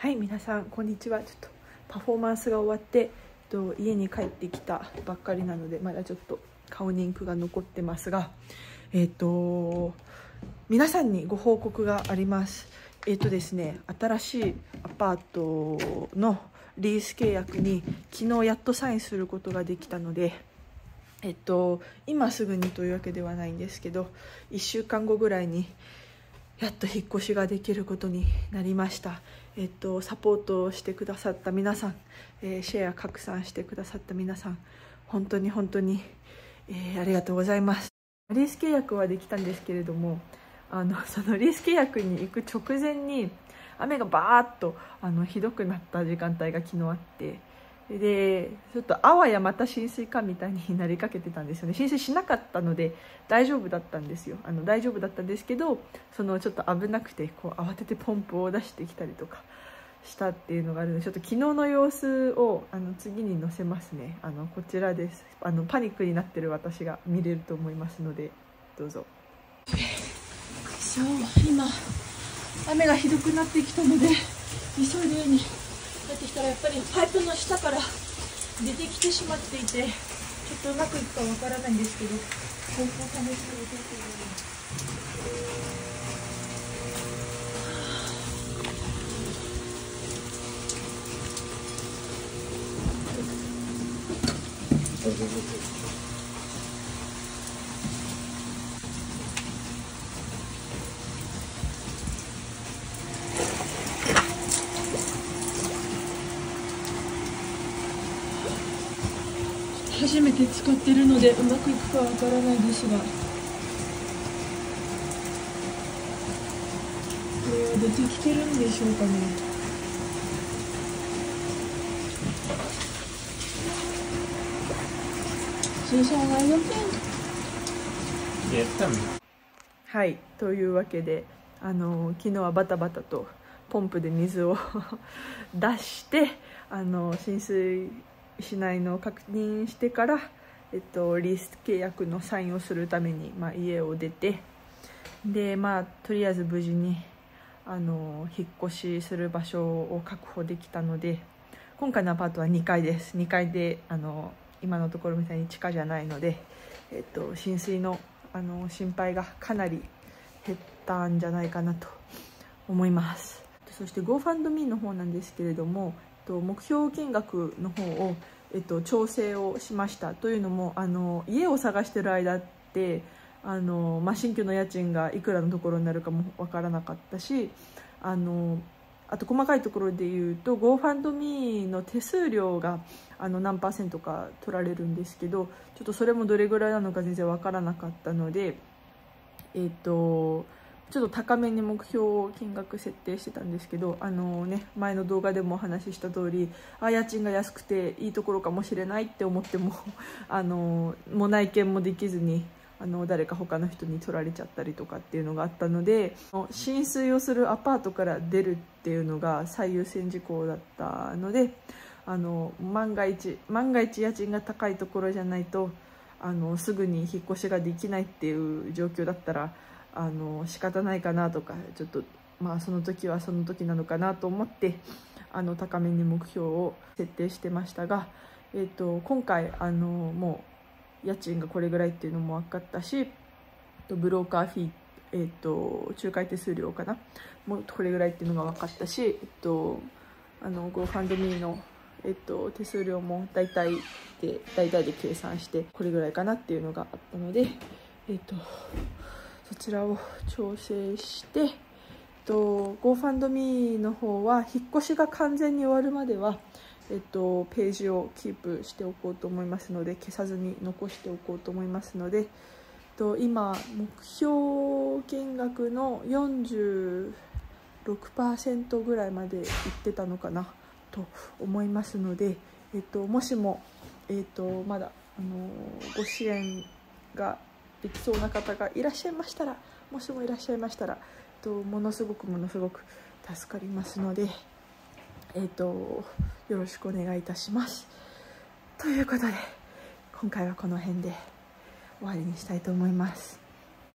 はい皆さんこんにちは。ちょっとパフォーマンスが終わってと家に帰ってきたばっかりなのでまだちょっと顔にインクが残ってますがえっ、ー、と皆さんにご報告があります。えっ、ー、とですね新しいアパートのリース契約に昨日やっとサインすることができたのでえっと今すぐにというわけではないんですけど1週間後ぐらいにやっと引っ越しができることになりました、えっと、サポートをしてくださった皆さん、えー、シェア拡散してくださった皆さん本当に本当に、えー、ありがとうございます。リース契約はできたんですけれどもあの そのリース契約に行く直前に雨がバーッとあのひどくなった時間帯が昨日あってでちょっとあわやまた浸水かみたいになりかけてたんですよね。浸水しなかったので大丈夫だったんですよ。あの大丈夫だったんですけどそのちょっと危なくてこう慌ててポンプを出してきたりとかしたっていうのがあるのでちょっと昨日の様子をあの次に載せますね。あのこちらです。あのパニックになってる私が見れると思いますのでどうぞ。そう今雨がひどくなってきたので急いで家に帰ってきたらやっぱりパイプの下から出てきてしまっていてちょっとうまくいくかわからないんですけど方法試してみたいと初めて使ってるのでうまくいくかわからないですがこれは出てきてるんでしょうかね。はいというわけであの昨日はバタバタとポンプで水を 出してあの浸水しないのを確認してから、えっと、リース契約のサインをするために、まあ、家を出てでまあとりあえず無事にあの引っ越しする場所を確保できたので今回のアパートは2階です。2階であの今のところみたいに地下じゃないので、えっと、浸水のあの心配がかなり減ったんじゃないかなと思います。そして GoFundMe の方なんですけれどもと目標金額の方を、えっと、調整をしました。というのもあの家を探してる間ってあの、まあ、新居の家賃がいくらのところになるかも分からなかったしあのあと細かいところで言うと GoFundMe の手数料があの何パーセントか取られるんですけどちょっとそれもどれぐらいなのか全然分からなかったのでえっとちょっと高めに目標を金額設定してたんですけどあのね前の動画でもお話しした通りあ家賃が安くていいところかもしれないって思っても あのもう内見もできずにあの誰か他の人に取られちゃったりとかっていうのがあったので浸水をするアパートから出るっていうのが最優先事項だったのであの万が一万が一家賃が高いところじゃないとあのすぐに引っ越しができないっていう状況だったらあの仕方ないかなとかちょっとまあその時はその時なのかなと思ってあの高めに目標を設定してましたが、えーと、今回あのもう家賃がこれぐらいっていうのも分かったしブローカーフィー、えーと、仲介手数料かなもうこれぐらいっていうのが分かったし、え、ー、と、あの GoFundMe の、え、ー、と、手数料も大体で大体で計算してこれぐらいかなっていうのがあったのでえっ、ー、とそちらを調整してと GoFundMe の方は引っ越しが完全に終わるまでは、えっと、ページをキープしておこうと思いますので消さずに残しておこうと思いますのでと今目標金額の46%ぐらいまでいってたのかなと思いますので、えっと、もしも、えっと、まだあのご支援ができそうな方がいらっしゃいましたらもしもいらっしゃいましたら、えっと、ものすごくものすごく助かりますので、えっと、よろしくお願いいたします。ということで今回はこの辺で終わりにしたいと思います。